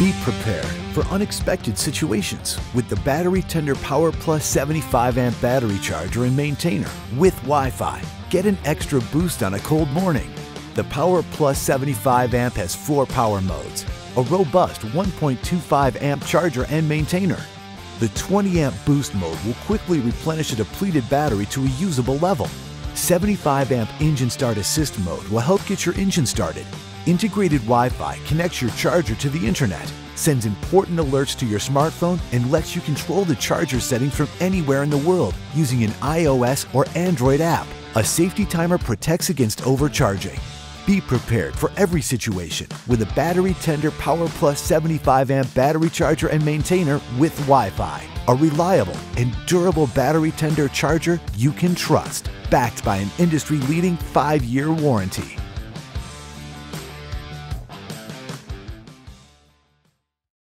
Be prepared for unexpected situations with the Battery Tender Power Plus 75 amp battery charger and maintainer with Wi Fi. Get an extra boost on a cold morning. The Power Plus 75 amp has four power modes a robust 1.25 amp charger and maintainer. The 20 amp boost mode will quickly replenish a depleted battery to a usable level. 75 amp engine start assist mode will help get your engine started. Integrated Wi Fi connects your charger to the internet, sends important alerts to your smartphone, and lets you control the charger setting from anywhere in the world using an iOS or Android app. A safety timer protects against overcharging. Be prepared for every situation with a Battery Tender Power Plus 75 amp battery charger and maintainer with Wi Fi. A reliable and durable battery tender charger you can trust, backed by an industry leading 5 year warranty.